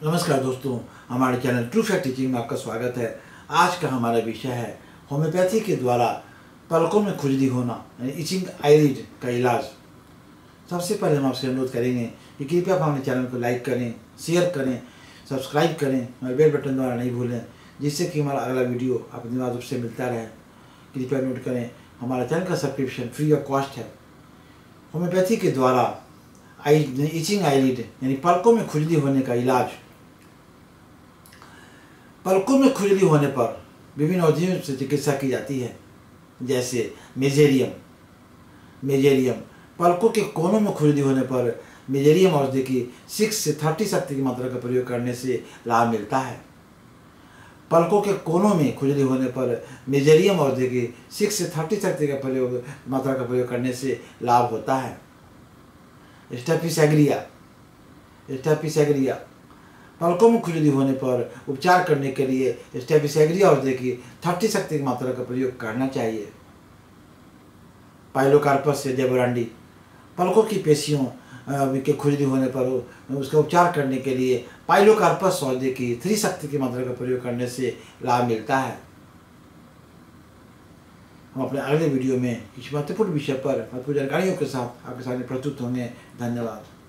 नमस्कार दोस्तों, हमारे चैनल ट्रू फैक्ट टीचिंग में आपका स्वागत है। आज का हमारा विषय है होम्योपैथी के द्वारा पलकों में खुजली होना, यानी इचिंग आईलिड का इलाज। सबसे पहले हम आपसे अनुरोध करेंगे कि कृपया आप हमारे चैनल को लाइक करें शेयर करें सब्सक्राइब करें और बेल बटन द्वारा नहीं भूलें, जिससे कि हमारा अगला वीडियो आप अपने रूप से मिलता रहे। कृपया नोट करें, हमारा चैनल का सब्सक्रिप्शन फ्री ऑफ़ कॉस्ट है। होम्योपैथी के द्वारा आई इचिंग आईलिड यानी पलकों में खुजली होने का इलाज पलकों में खुजली होने पर विभिन्न औषधियों से चिकित्सा की जाती है, जैसे मेजेरियम मेजेरियम। पलकों के कोनों में खुजली होने पर मेजेरियम औषधि की सिक्स से थर्टी शक्ति की मात्रा का प्रयोग करने से लाभ मिलता है। पलकों के कोनों में खुजली होने पर मेजेरियम औषधि की सिक्स से थर्टी शक्ति का प्रयोग, मात्रा का प्रयोग करने से लाभ होता है। स्टेपिसैग्रिया स्टेपिसैग्रिया पलकों में खुजली होने पर उपचार करने के लिए स्टेपिसैग्रिया औषधि की थर्टी शक्ति की मात्रा का प्रयोग करना चाहिए। पाइलोकार्पस से देवरांडी पलकों की पेशियों के खुजली होने पर उसका उपचार करने के लिए पाइलोकार्पस औषधि की थ्री शक्ति की मात्रा का प्रयोग करने से लाभ मिलता है। हम अपने अगले वीडियो में किसी महत्वपूर्ण विषय पर महत्वपूर्ण जानकारियों के साथ आपके सामने प्रस्तुत होंगे। धन्यवाद।